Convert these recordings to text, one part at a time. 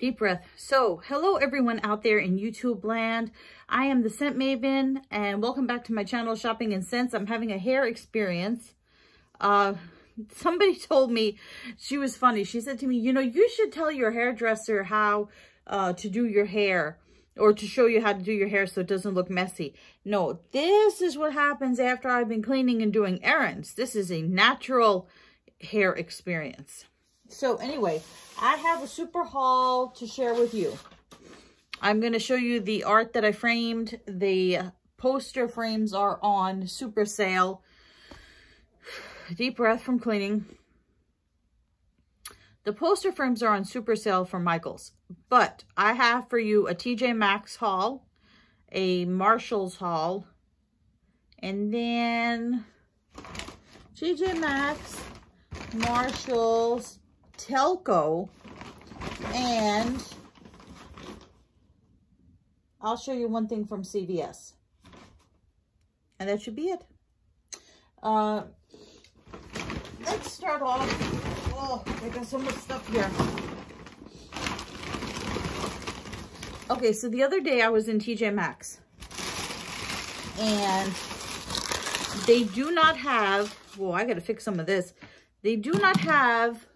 Deep breath. So, hello everyone out there in YouTube land. I am the Scent Maven and welcome back to my channel, Shopping and Scents. I'm having a hair experience. Uh, somebody told me, she was funny. She said to me, you know, you should tell your hairdresser how uh, to do your hair or to show you how to do your hair so it doesn't look messy. No, this is what happens after I've been cleaning and doing errands. This is a natural hair experience. So anyway, I have a super haul to share with you. I'm going to show you the art that I framed. The poster frames are on super sale. Deep breath from cleaning. The poster frames are on super sale from Michaels. But I have for you a TJ Maxx haul, a Marshalls haul, and then TJ Maxx, Marshalls, Telco, and I'll show you one thing from CVS. And that should be it. Uh, let's start off. Oh, I got so much stuff here. Okay, so the other day I was in TJ Maxx. And they do not have, well, I got to fix some of this. They do not have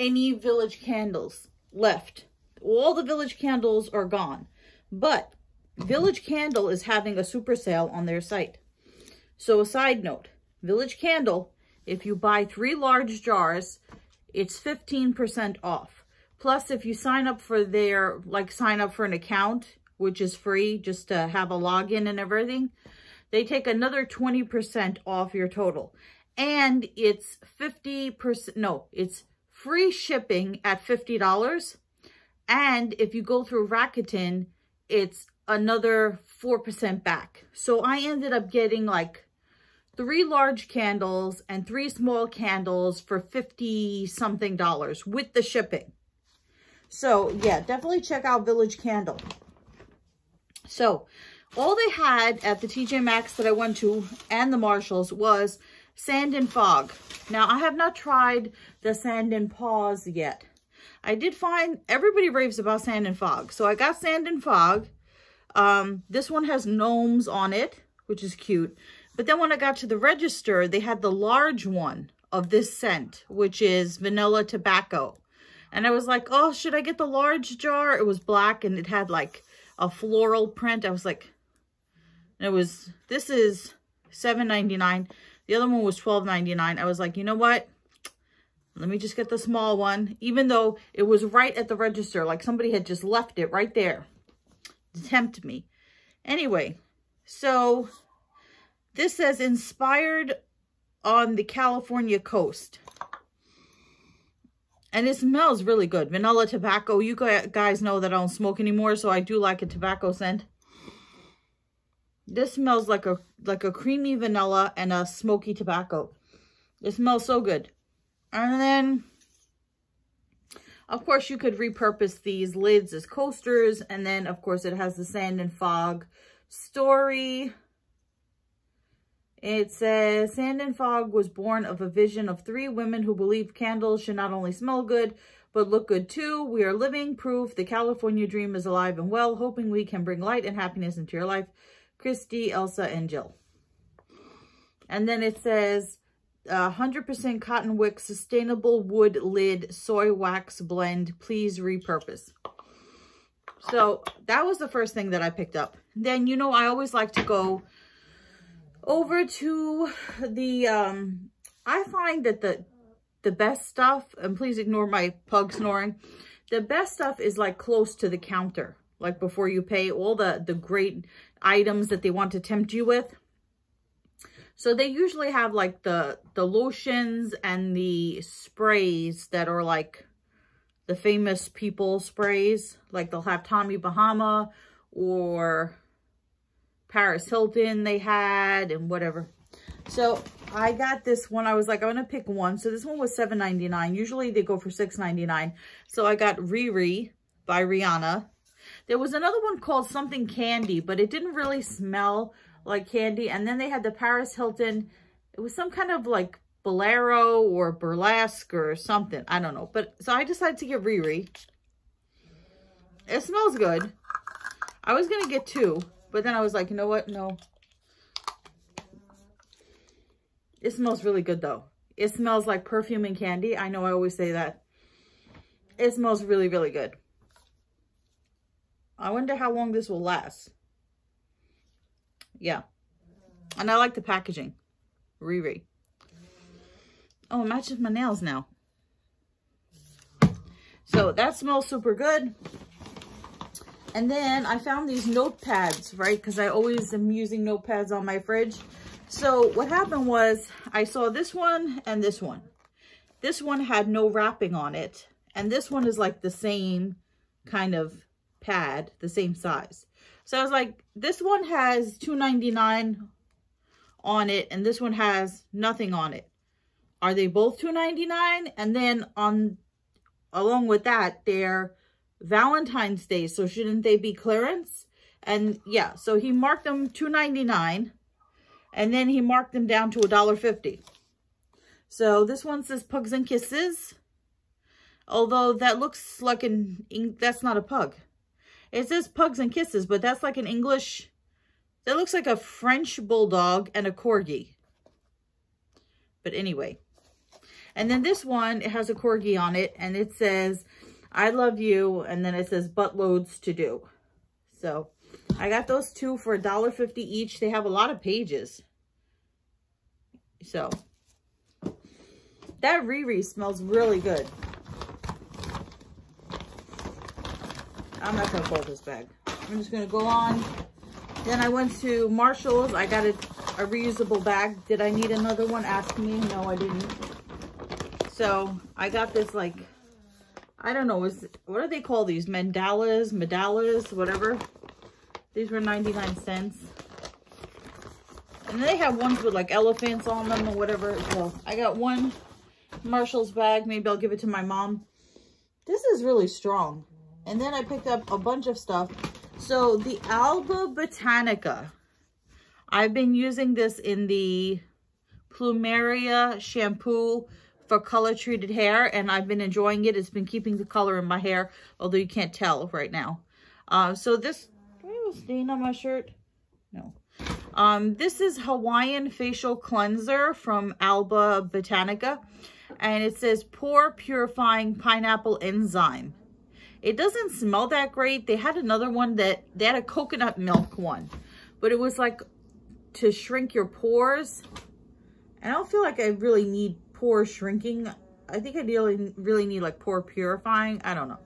any village candles left. All the village candles are gone. But Village Candle is having a super sale on their site. So a side note, Village Candle, if you buy three large jars, it's 15% off. Plus, if you sign up for their, like sign up for an account, which is free just to have a login and everything, they take another 20% off your total. And it's 50%, no, it's free shipping at $50. And if you go through Rakuten, it's another 4% back. So I ended up getting like three large candles and three small candles for 50 something dollars with the shipping. So yeah, definitely check out Village Candle. So all they had at the TJ Maxx that I went to and the Marshalls was Sand and Fog. Now, I have not tried the Sand and Paws yet. I did find, everybody raves about Sand and Fog. So I got Sand and Fog. Um, this one has gnomes on it, which is cute. But then when I got to the register, they had the large one of this scent, which is vanilla tobacco. And I was like, oh, should I get the large jar? It was black and it had like a floral print. I was like, it was, this is $7.99. The other one was $12.99. I was like, you know what? Let me just get the small one, even though it was right at the register. Like somebody had just left it right there to tempt me. Anyway, so this says inspired on the California coast. And it smells really good. Vanilla tobacco. You guys know that I don't smoke anymore, so I do like a tobacco scent. This smells like a like a creamy vanilla and a smoky tobacco. It smells so good. And then, of course, you could repurpose these lids as coasters. And then, of course, it has the sand and fog story. It says, Sand and Fog was born of a vision of three women who believed candles should not only smell good, but look good too. We are living proof the California dream is alive and well, hoping we can bring light and happiness into your life. Christy, Elsa, and Jill. And then it says 100% uh, cotton wick sustainable wood lid soy wax blend. Please repurpose. So that was the first thing that I picked up. Then, you know, I always like to go over to the, um, I find that the, the best stuff, and please ignore my pug snoring, the best stuff is like close to the counter like before you pay all the, the great items that they want to tempt you with. So they usually have like the, the lotions and the sprays that are like the famous people sprays. Like they'll have Tommy Bahama or Paris Hilton they had and whatever. So I got this one. I was like, I'm going to pick one. So this one was $7.99. Usually they go for $6.99. So I got Riri by Rihanna. There was another one called something candy, but it didn't really smell like candy. And then they had the Paris Hilton. It was some kind of like bolero or burlesque or something. I don't know. But so I decided to get Riri. it smells good. I was going to get two, but then I was like, you know what? No. It smells really good though. It smells like perfume and candy. I know I always say that. It smells really, really good. I wonder how long this will last. Yeah. And I like the packaging. Riri. Oh, it matches my nails now. So that smells super good. And then I found these notepads, right? Because I always am using notepads on my fridge. So what happened was I saw this one and this one. This one had no wrapping on it. And this one is like the same kind of pad, the same size. So I was like, this one has $2.99 on it and this one has nothing on it. Are they both $2.99? And then on along with that, they're Valentine's Day. So shouldn't they be clearance? And yeah, so he marked them $2.99 and then he marked them down to $1.50. So this one says Pugs and Kisses. Although that looks like an, that's not a pug. It says Pugs and Kisses, but that's like an English, that looks like a French Bulldog and a Corgi. But anyway. And then this one, it has a Corgi on it, and it says, I love you, and then it says buttloads to do. So, I got those two for $1.50 each. They have a lot of pages. So, that Riri smells really good. I'm not to fold this bag. I'm just going to go on. Then I went to Marshall's. I got a, a reusable bag. Did I need another one? Ask me. No, I didn't. So I got this like, I don't know, is what do they call these? Mandalas, medallas, whatever. These were 99 cents. And they have ones with like elephants on them or whatever. So I got one Marshall's bag. Maybe I'll give it to my mom. This is really strong. And then I picked up a bunch of stuff. So the Alba Botanica. I've been using this in the Plumeria shampoo for color treated hair and I've been enjoying it. It's been keeping the color in my hair, although you can't tell right now. Uh, so this, stain on my shirt? No. Um, this is Hawaiian Facial Cleanser from Alba Botanica. And it says Pore Purifying Pineapple Enzyme. It doesn't smell that great. They had another one that, they had a coconut milk one. But it was like to shrink your pores. And I don't feel like I really need pore shrinking. I think I really, really need like pore purifying. I don't know.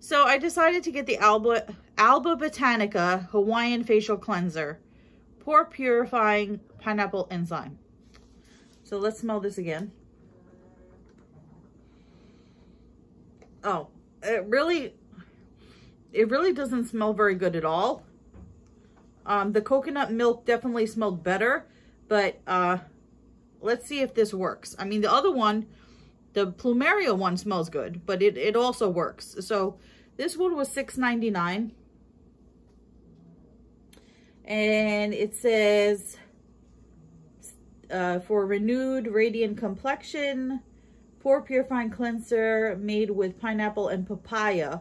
So I decided to get the Alba, Alba Botanica Hawaiian Facial Cleanser. Pore Purifying Pineapple Enzyme. So let's smell this again. Oh, it really, it really doesn't smell very good at all. Um, the coconut milk definitely smelled better, but uh, let's see if this works. I mean, the other one, the Plumeria one smells good, but it, it also works. So this one was $6.99. And it says, uh, for renewed radiant complexion, Pore Purifying Cleanser made with pineapple and papaya.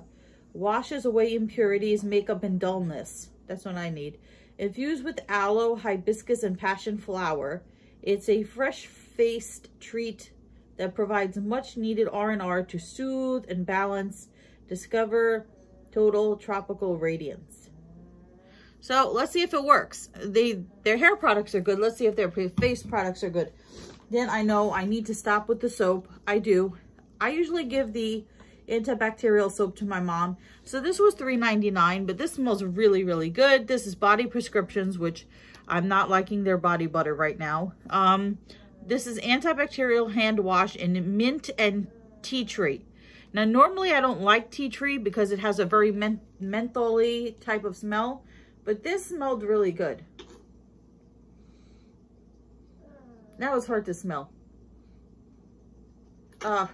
Washes away impurities, makeup, and dullness. That's what I need. Infused with aloe, hibiscus, and passion flower. It's a fresh-faced treat that provides much needed R&R to soothe and balance. Discover total tropical radiance. So let's see if it works. They Their hair products are good. Let's see if their face products are good. Then I know I need to stop with the soap. I do. I usually give the antibacterial soap to my mom. So this was $3.99, but this smells really, really good. This is Body Prescriptions, which I'm not liking their body butter right now. Um, this is antibacterial hand wash in mint and tea tree. Now, normally I don't like tea tree because it has a very men mentholy type of smell, but this smelled really good. That was hard to smell. Uh,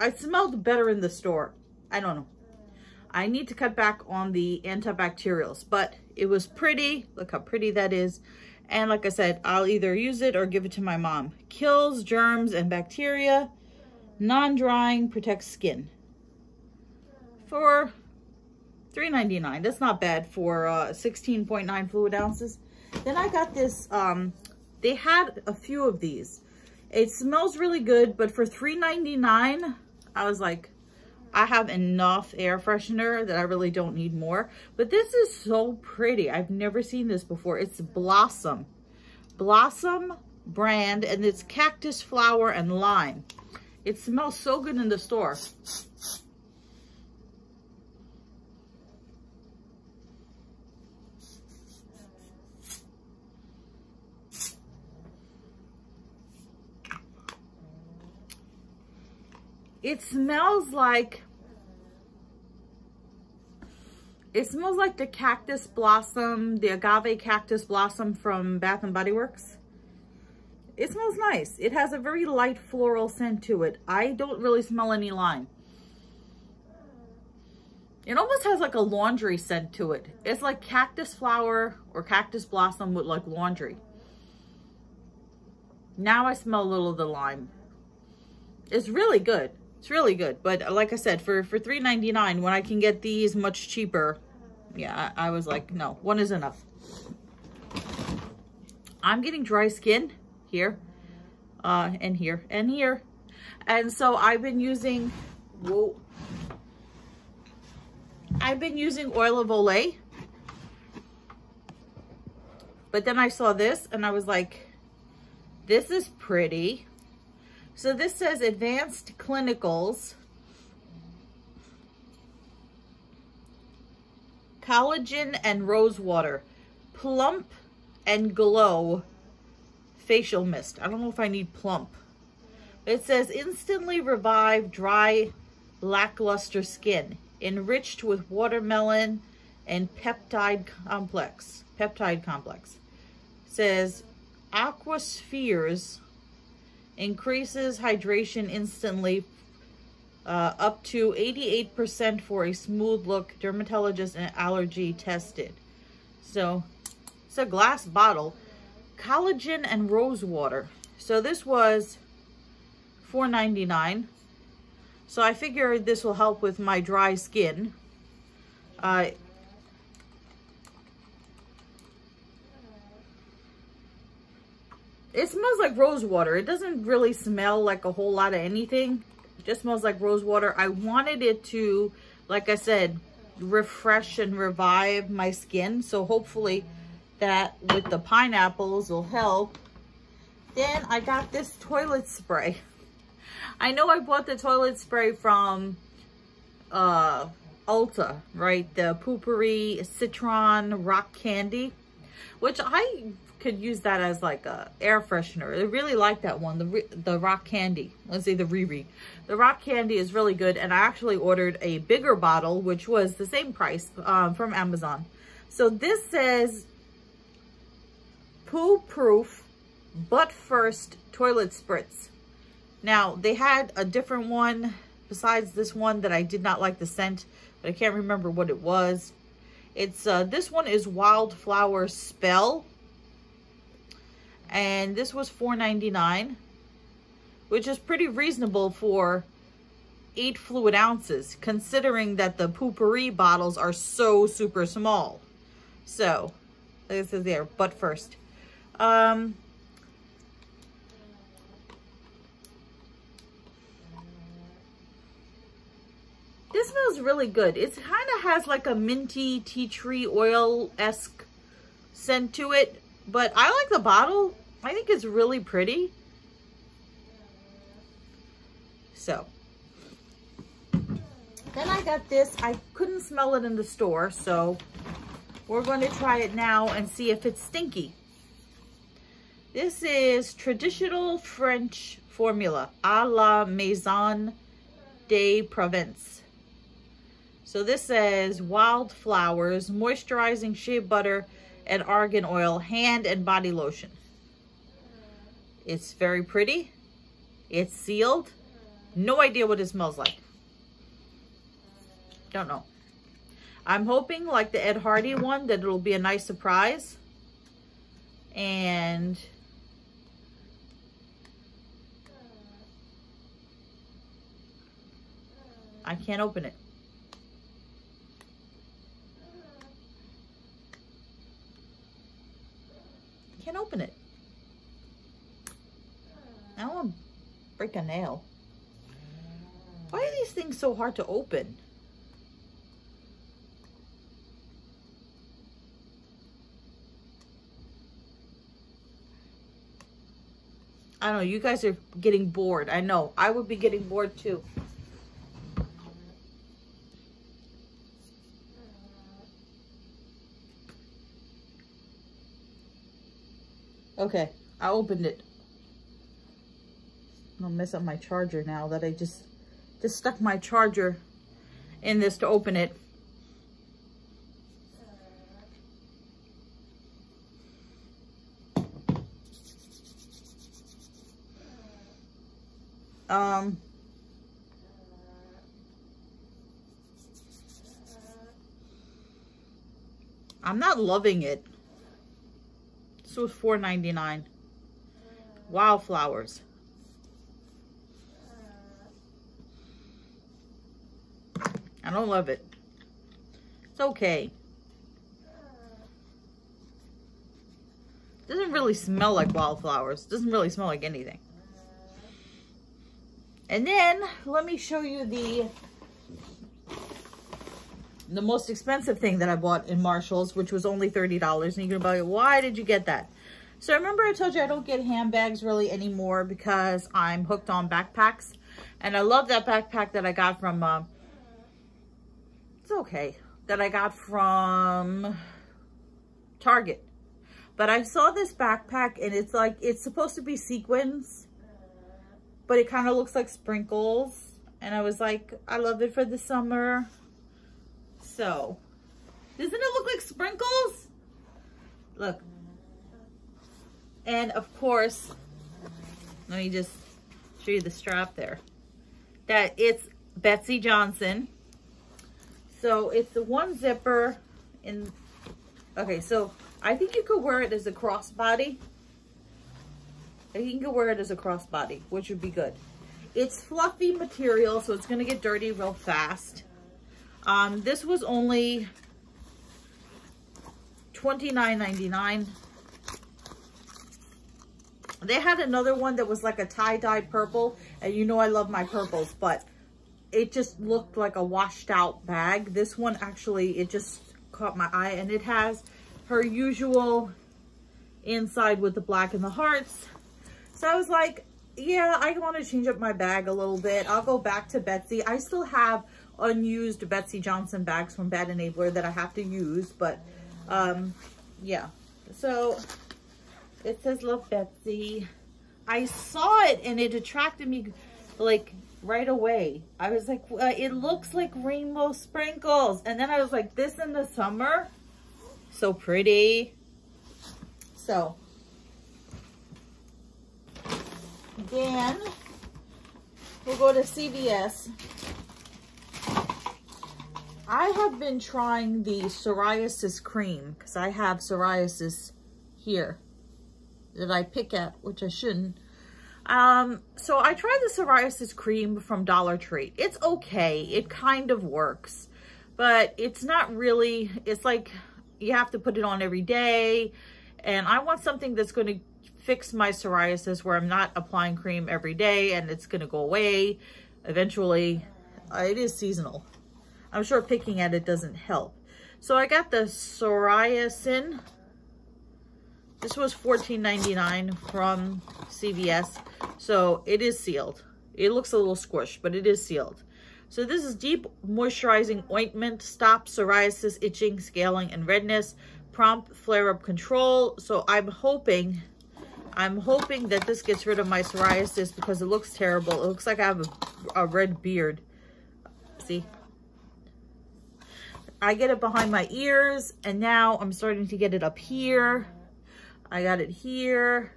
I smelled better in the store. I don't know. I need to cut back on the antibacterials, but it was pretty. Look how pretty that is. And like I said, I'll either use it or give it to my mom. Kills germs and bacteria. Non-drying, protects skin. For $3.99. That's not bad for uh, 16.9 fluid ounces. Then I got this, um, they had a few of these. It smells really good, but for $3.99, I was like, I have enough air freshener that I really don't need more. But this is so pretty. I've never seen this before. It's Blossom. Blossom brand, and it's cactus flower and lime. It smells so good in the store. It smells like, it smells like the cactus blossom, the agave cactus blossom from Bath and Body Works. It smells nice. It has a very light floral scent to it. I don't really smell any lime. It almost has like a laundry scent to it. It's like cactus flower or cactus blossom with like laundry. Now I smell a little of the lime. It's really good. It's really good. But uh, like I said, for, for $3.99, when I can get these much cheaper, yeah, I, I was like, no, one is enough. I'm getting dry skin here, uh, and here, and here. And so I've been using, whoa, I've been using oil of Olay. But then I saw this and I was like, this is pretty. So this says Advanced Clinicals. Collagen and Rose Water. Plump and Glow Facial Mist. I don't know if I need plump. It says instantly revive dry lackluster skin. Enriched with watermelon and peptide complex. Peptide complex. It says aquaspheres increases hydration instantly uh, up to 88% for a smooth look, dermatologist and allergy tested. So it's a glass bottle, collagen and rose water. So this was $4.99. So I figured this will help with my dry skin. Uh, It smells like rose water. It doesn't really smell like a whole lot of anything. It just smells like rose water. I wanted it to, like I said, refresh and revive my skin. So hopefully that with the pineapples will help. Then I got this toilet spray. I know I bought the toilet spray from uh, Ulta, right? The Poo-Pourri Citron Rock Candy, which I could use that as like a air freshener. I really like that one, the the rock candy. Let's say the Riri. The rock candy is really good, and I actually ordered a bigger bottle, which was the same price um, from Amazon. So this says poo proof, butt first toilet spritz. Now they had a different one besides this one that I did not like the scent, but I can't remember what it was. It's uh, this one is Wildflower Spell and this was $4.99, which is pretty reasonable for eight fluid ounces, considering that the Poo-Pourri bottles are so super small. So, this is there, but first. Um, this smells really good. It kind of has like a minty tea tree oil-esque scent to it, but I like the bottle. I think it's really pretty. So, then I got this. I couldn't smell it in the store, so we're going to try it now and see if it's stinky. This is traditional French formula, a la Maison de Provence. So this says wildflowers, moisturizing shea butter, and argan oil, hand and body lotion. It's very pretty. It's sealed. No idea what it smells like. Don't know. I'm hoping, like the Ed Hardy one, that it'll be a nice surprise. And I can't open it. A nail. Why are these things so hard to open? I don't know, you guys are getting bored. I know, I would be getting bored too. Okay, I opened it. I'm gonna mess up my charger now that I just, just stuck my charger in this to open it. Um, I'm not loving it. This was $4.99. Wildflowers. I don't love it. It's okay. Doesn't really smell like wildflowers. Doesn't really smell like anything. And then let me show you the the most expensive thing that I bought in Marshall's, which was only $30. And you're gonna be like, why did you get that? So remember I told you I don't get handbags really anymore because I'm hooked on backpacks. And I love that backpack that I got from, uh, it's okay, that I got from Target. But I saw this backpack and it's like, it's supposed to be sequins but it kind of looks like sprinkles. And I was like, I love it for the summer. So, doesn't it look like sprinkles? Look. And of course, let me just show you the strap there. That it's Betsey Johnson. So it's the one zipper in, okay, so I think you could wear it as a crossbody. I think You can wear it as a crossbody, which would be good. It's fluffy material, so it's to get dirty real fast. Um, this was only $29.99. They had another one that was like a tie-dye purple, and you know I love my purples, but it just looked like a washed out bag. This one actually, it just caught my eye, and it has her usual inside with the black and the hearts so I was like, yeah, I want to change up my bag a little bit. I'll go back to Betsey. I still have unused Betsey Johnson bags from Bad Enabler that I have to use, but um, yeah. So it says Love Betsey. I saw it and it attracted me like right away. I was like, uh, it looks like rainbow sprinkles. And then I was like, this in the summer? So pretty. So Then we'll go to CVS. I have been trying the psoriasis cream because I have psoriasis here that I pick at, which I shouldn't. Um, so I tried the psoriasis cream from Dollar Tree. It's okay. It kind of works, but it's not really, it's like you have to put it on every day. And I want something that's going to fix my psoriasis where I'm not applying cream every day and it's going to go away eventually. Uh, it is seasonal. I'm sure picking at it doesn't help. So I got the psoriasin. This was $14.99 from CVS. So it is sealed. It looks a little squished, but it is sealed. So this is deep moisturizing ointment, stops psoriasis, itching, scaling, and redness, prompt flare-up control. So I'm hoping I'm hoping that this gets rid of my psoriasis because it looks terrible. It looks like I have a, a red beard. See? I get it behind my ears and now I'm starting to get it up here. I got it here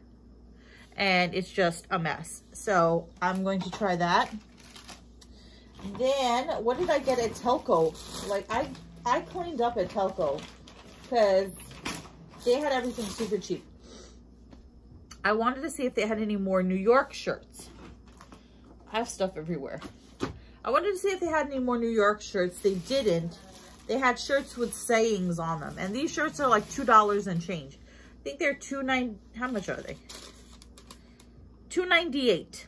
and it's just a mess. So I'm going to try that. Then what did I get at Telco? Like I, I cleaned up at Telco because they had everything super cheap. I wanted to see if they had any more New York shirts. I have stuff everywhere. I wanted to see if they had any more New York shirts. They didn't. They had shirts with sayings on them. And these shirts are like $2 and change. Think they're two nine. How much are they? Two ninety eight.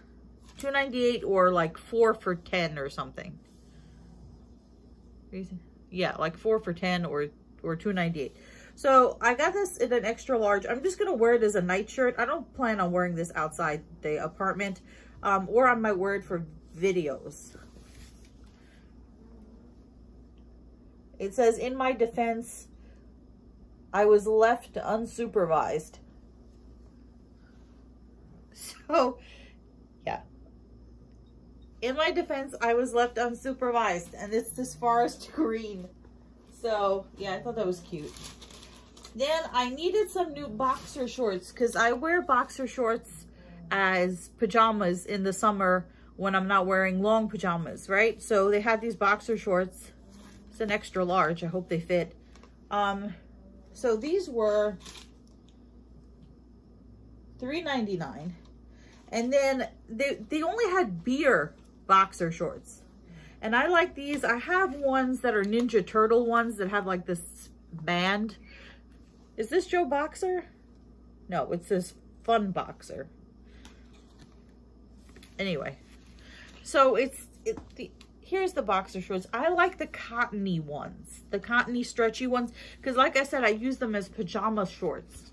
298 or like four for 10 or something. Yeah, like four for 10 or, or 298. So I got this in an extra large. I'm just going to wear it as a night shirt. I don't plan on wearing this outside the apartment um, or on my word for videos. It says, in my defense, I was left unsupervised. So, yeah. In my defense, I was left unsupervised, and it's this forest green. So, yeah, I thought that was cute. Then I needed some new boxer shorts because I wear boxer shorts as pajamas in the summer when I'm not wearing long pajamas, right? So they had these boxer shorts. It's an extra large. I hope they fit. Um, so these were $3.99. And then they, they only had beer boxer shorts. And I like these. I have ones that are Ninja Turtle ones that have like this band is this Joe Boxer? No, it says Fun Boxer. Anyway, so it's, it, the, here's the boxer shorts. I like the cottony ones, the cottony stretchy ones, because like I said, I use them as pajama shorts,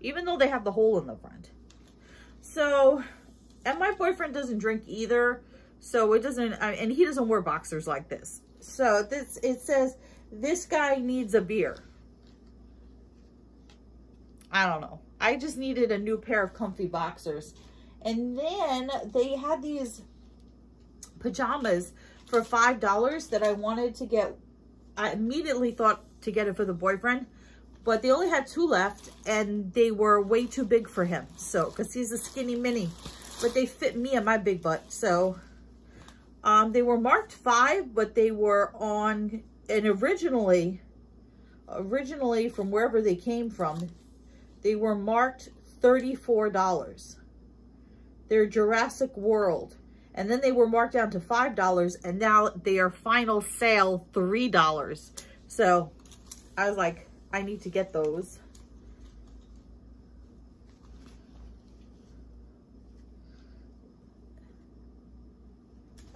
even though they have the hole in the front. So, and my boyfriend doesn't drink either, so it doesn't, and he doesn't wear boxers like this. So this, it says, this guy needs a beer. I don't know. I just needed a new pair of comfy boxers. And then they had these pajamas for $5 that I wanted to get. I immediately thought to get it for the boyfriend, but they only had two left and they were way too big for him. So, cause he's a skinny mini, but they fit me and my big butt. So, um, they were marked five, but they were on, and originally, originally from wherever they came from, they were marked $34. They're Jurassic World. And then they were marked down to $5 and now they are final sale $3. So I was like, I need to get those.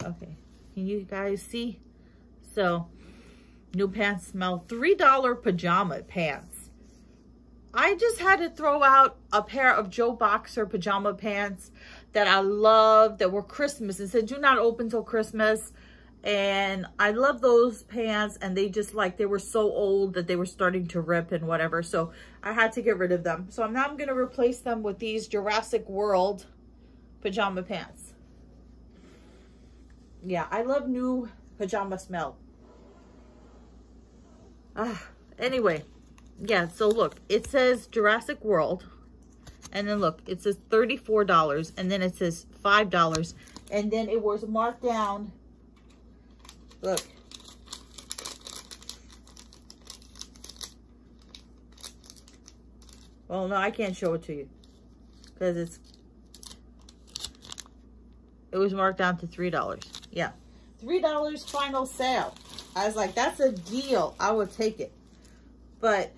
Okay, can you guys see? So, new pants smell $3 pajama pants. I just had to throw out a pair of Joe Boxer pajama pants that I love that were Christmas. It said, do not open till Christmas. And I love those pants and they just like, they were so old that they were starting to rip and whatever. So I had to get rid of them. So I'm now I'm going to replace them with these Jurassic World pajama pants. Yeah, I love new pajama smell. Ah, anyway yeah, so look, it says Jurassic World. And then look, it says $34. And then it says $5. And then it was marked down. Look. Well, no, I can't show it to you. Because it's... It was marked down to $3. Yeah. $3 final sale. I was like, that's a deal. I would take it. But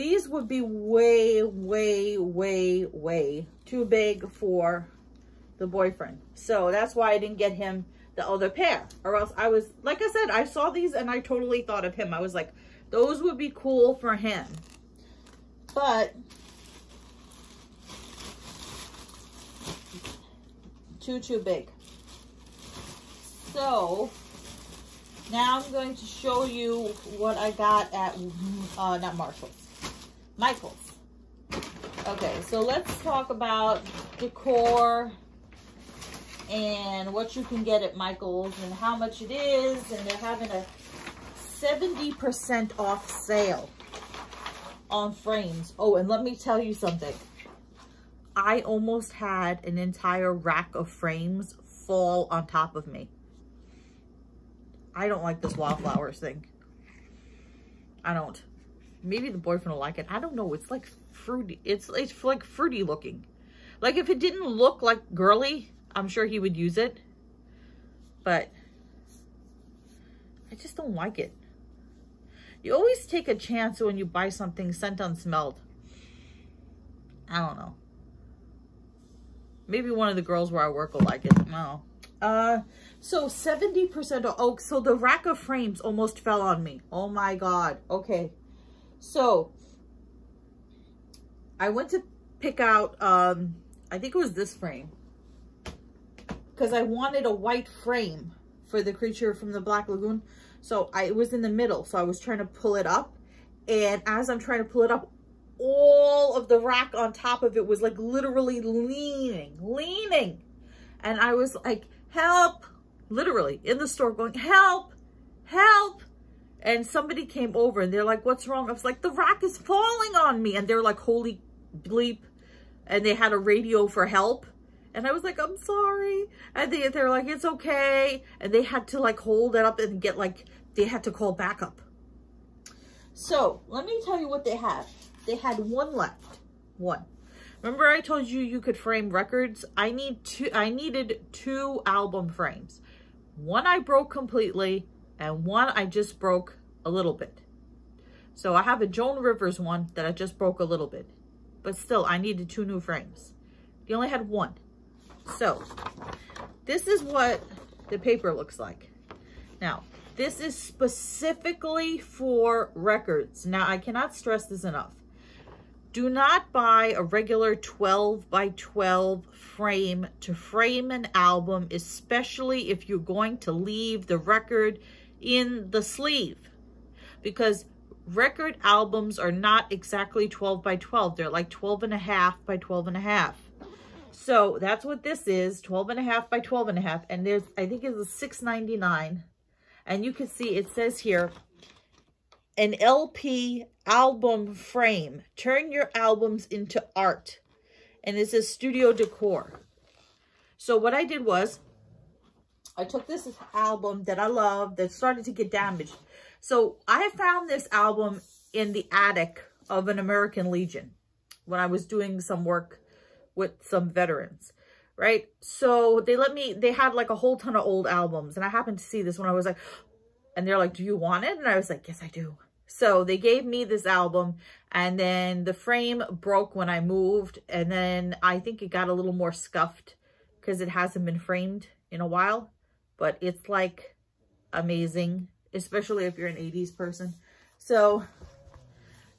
these would be way, way, way, way too big for the boyfriend. So that's why I didn't get him the other pair. Or else I was, like I said, I saw these and I totally thought of him. I was like, those would be cool for him. But too, too big. So now I'm going to show you what I got at, uh, not Marshall's, Michael's. Okay, so let's talk about decor and what you can get at Michael's and how much it is. And they're having a 70% off sale on frames. Oh, and let me tell you something. I almost had an entire rack of frames fall on top of me. I don't like this wildflowers thing. I don't. Maybe the boyfriend will like it. I don't know. It's like fruity. It's, it's like fruity looking. Like if it didn't look like girly, I'm sure he would use it. But I just don't like it. You always take a chance when you buy something scent unsmelled. I don't know. Maybe one of the girls where I work will like it. No. Uh, so 70% of, oh, so the rack of frames almost fell on me. Oh my God. Okay. So I went to pick out, um, I think it was this frame because I wanted a white frame for the creature from the Black Lagoon. So I, it was in the middle. So I was trying to pull it up. And as I'm trying to pull it up, all of the rack on top of it was like literally leaning, leaning. And I was like, help, literally in the store going, help, help. And somebody came over and they're like, what's wrong? I was like, the rack is falling on me. And they're like, holy bleep. And they had a radio for help. And I was like, I'm sorry. And they, they're like, it's okay. And they had to like hold it up and get like, they had to call backup. So let me tell you what they had. They had one left. One. Remember I told you you could frame records? I need two I needed two album frames. One I broke completely and one I just broke a little bit. So I have a Joan Rivers one that I just broke a little bit. But still, I needed two new frames. They only had one. So, this is what the paper looks like. Now, this is specifically for records. Now, I cannot stress this enough. Do not buy a regular 12 by 12 frame to frame an album, especially if you're going to leave the record in the sleeve. Because record albums are not exactly 12 by 12. They're like 12 and a half by 12 and a half. So that's what this is, 12 and a half by 12 and a half. And there's, I think it's a 6.99. And you can see it says here, an LP album frame. Turn your albums into art. And it says studio decor. So what I did was, I took this album that I love that started to get damaged. So I found this album in the attic of an American Legion when I was doing some work with some veterans, right? So they let me, they had like a whole ton of old albums and I happened to see this when I was like, and they're like, do you want it? And I was like, yes, I do. So they gave me this album and then the frame broke when I moved. And then I think it got a little more scuffed because it hasn't been framed in a while. But it's like amazing, especially if you're an 80s person. So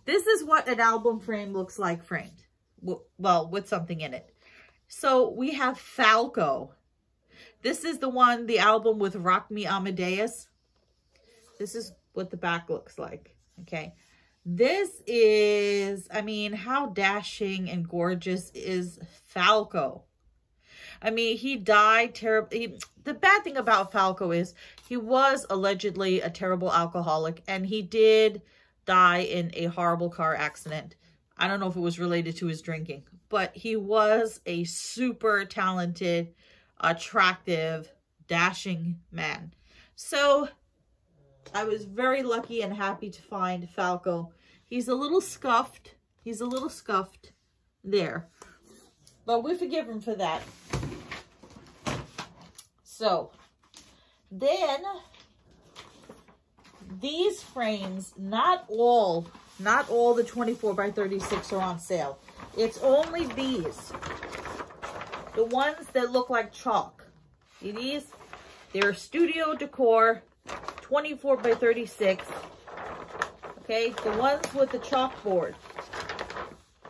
this is what an album frame looks like framed. Well, with something in it. So we have Falco. This is the one, the album with Rock Me Amadeus. This is what the back looks like. Okay. This is, I mean, how dashing and gorgeous is Falco? I mean, he died terribly. The bad thing about Falco is he was allegedly a terrible alcoholic and he did die in a horrible car accident. I don't know if it was related to his drinking, but he was a super talented, attractive, dashing man. So I was very lucky and happy to find Falco. He's a little scuffed. He's a little scuffed there. But we forgive him for that. So, then these frames, not all, not all the 24 by 36 are on sale. It's only these. The ones that look like chalk. See these? They're studio decor 24 by 36. Okay, the ones with the chalkboard.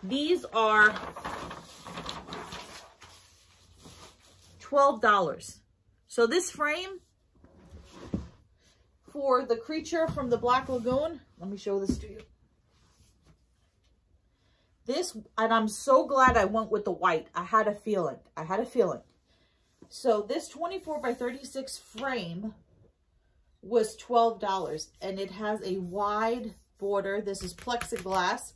These are $12. So this frame for the creature from the Black Lagoon, let me show this to you. This, and I'm so glad I went with the white. I had a feeling. I had a feeling. So this 24 by 36 frame was $12 and it has a wide border. This is plexiglass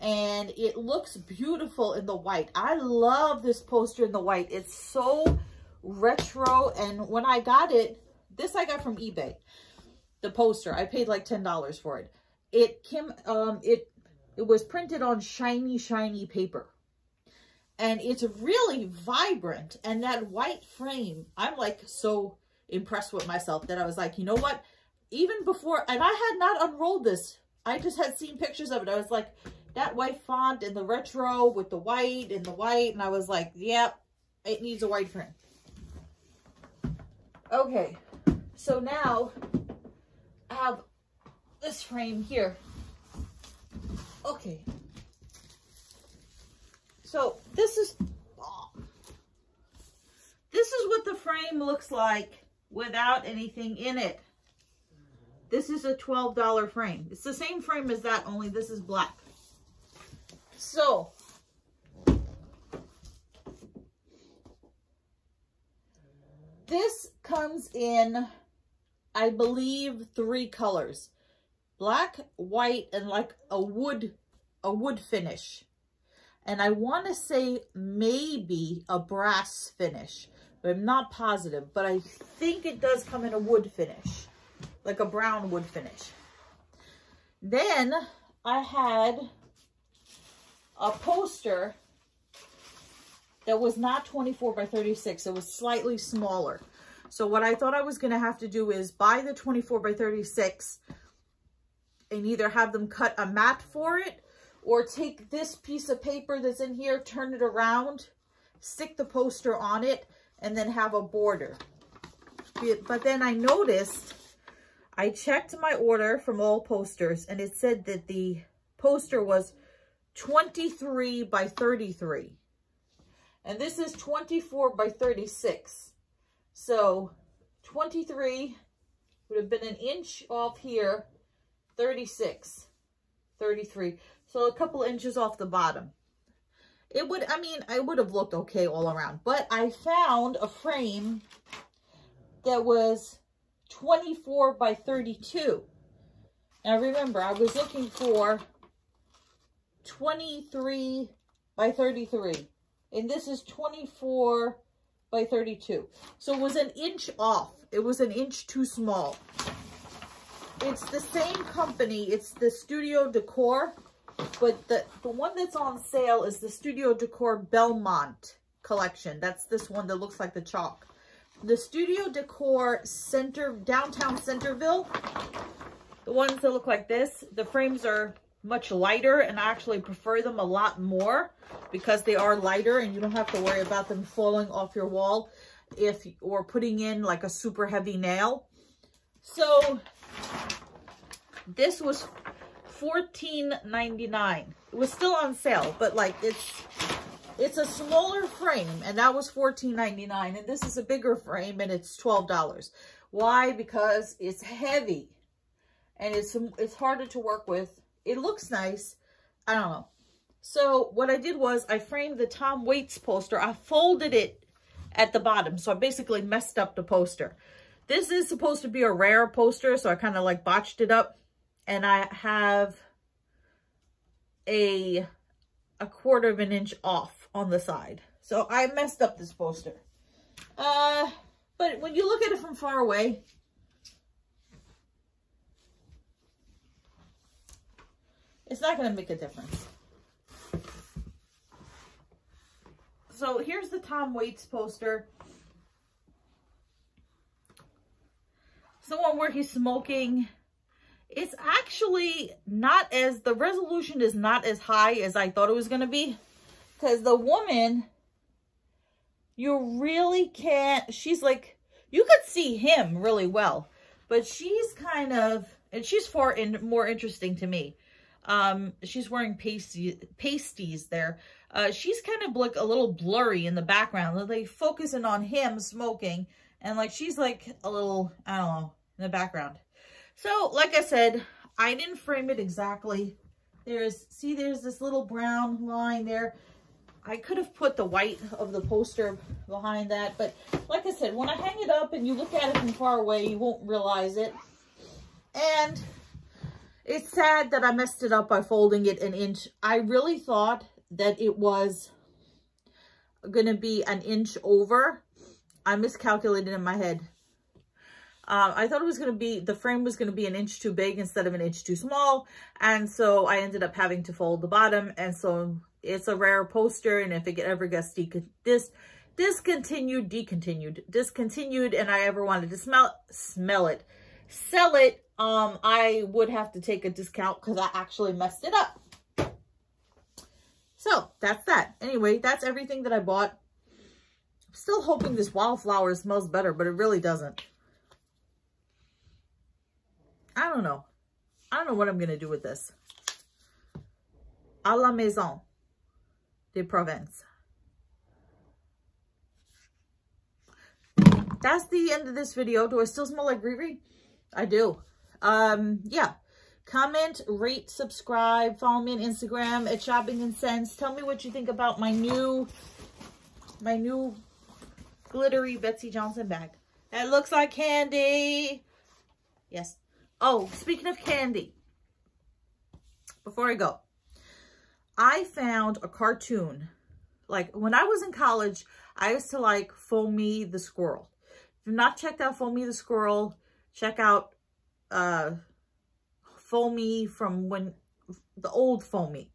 and it looks beautiful in the white. I love this poster in the white. It's so retro and when I got it, this I got from eBay. The poster, I paid like $10 for it. It came, um, it, it was printed on shiny, shiny paper and it's really vibrant and that white frame, I'm like so impressed with myself that I was like, you know what? Even before, and I had not unrolled this. I just had seen pictures of it. I was like, that white font and the retro with the white and the white. And I was like, yep, it needs a white frame. Okay, so now I have this frame here. Okay. So this is, this is what the frame looks like without anything in it. This is a $12 frame. It's the same frame as that, only this is black. So, this comes in, I believe, three colors. Black, white, and like a wood, a wood finish. And I want to say maybe a brass finish, but I'm not positive. But I think it does come in a wood finish, like a brown wood finish. Then I had a poster that was not 24 by 36. It was slightly smaller. So what I thought I was going to have to do is buy the 24 by 36 and either have them cut a mat for it or take this piece of paper that's in here, turn it around, stick the poster on it, and then have a border. But then I noticed, I checked my order from AllPosters and it said that the poster was 23 by 33. And this is 24 by 36. So 23 would have been an inch off here, 36, 33. So a couple inches off the bottom. It would, I mean, I would have looked okay all around. But I found a frame that was 24 by 32. Now remember, I was looking for 23 by 33. And this is 24 by 32. So it was an inch off. It was an inch too small. It's the same company. It's the Studio Decor. But the, the one that's on sale is the Studio Decor Belmont collection. That's this one that looks like the chalk. The Studio Decor Center, Downtown Centerville, the ones that look like this, the frames are much lighter and I actually prefer them a lot more because they are lighter and you don't have to worry about them falling off your wall if or putting in like a super heavy nail. So this was $14.99. It was still on sale, but like it's it's a smaller frame and that was $14.99 and this is a bigger frame and it's $12. Why? Because it's heavy and it's it's harder to work with it looks nice. I don't know. So what I did was I framed the Tom Waits poster. I folded it at the bottom. So I basically messed up the poster. This is supposed to be a rare poster. So I kind of like botched it up. And I have a, a quarter of an inch off on the side. So I messed up this poster. Uh, but when you look at it from far away, It's not going to make a difference. So here's the Tom Waits poster. the one where he's smoking. It's actually not as, the resolution is not as high as I thought it was going to be. Because the woman, you really can't, she's like, you could see him really well. But she's kind of, and she's far in, more interesting to me. Um, she's wearing pasties there. Uh, she's kind of like a little blurry in the background. They're focusing on him smoking. And like, she's like a little, I don't know, in the background. So, like I said, I didn't frame it exactly. There's, see, there's this little brown line there. I could have put the white of the poster behind that. But like I said, when I hang it up and you look at it from far away, you won't realize it. And it's sad that I messed it up by folding it an inch. I really thought that it was going to be an inch over. I miscalculated in my head. Um, I thought it was going to be, the frame was going to be an inch too big instead of an inch too small. And so I ended up having to fold the bottom. And so it's a rare poster. And if it ever gets dis discontinued, decontinued, discontinued, and I ever wanted to smell, smell it, sell it, um, I would have to take a discount because I actually messed it up. So that's that. Anyway, that's everything that I bought. still hoping this wildflower smells better, but it really doesn't. I don't know. I don't know what I'm going to do with this. A la Maison de Provence. That's the end of this video. Do I still smell like Riri? I do. Um, yeah. Comment, rate, subscribe, follow me on Instagram at Shopping and Scents. Tell me what you think about my new, my new glittery Betsey Johnson bag. That looks like candy. Yes. Oh, speaking of candy, before I go, I found a cartoon. Like when I was in college, I used to like Foamy the Squirrel. If you've not checked out Foamy the Squirrel, check out uh, Foamy from when the old Foamy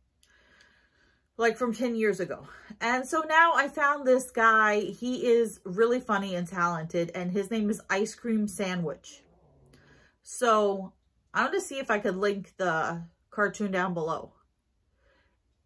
like from 10 years ago. And so now I found this guy. He is really funny and talented and his name is Ice Cream Sandwich. So I want to see if I could link the cartoon down below.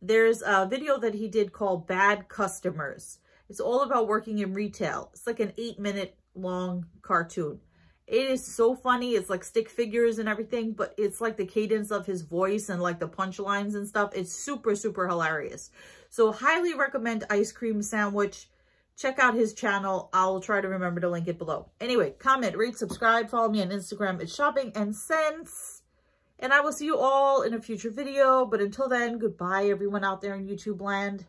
There's a video that he did called Bad Customers. It's all about working in retail. It's like an eight minute long cartoon. It is so funny. It's like stick figures and everything, but it's like the cadence of his voice and like the punchlines and stuff. It's super, super hilarious. So highly recommend Ice Cream Sandwich. Check out his channel. I'll try to remember to link it below. Anyway, comment, rate, subscribe, follow me on Instagram. It's Shopping and Scents. And I will see you all in a future video. But until then, goodbye everyone out there in YouTube land.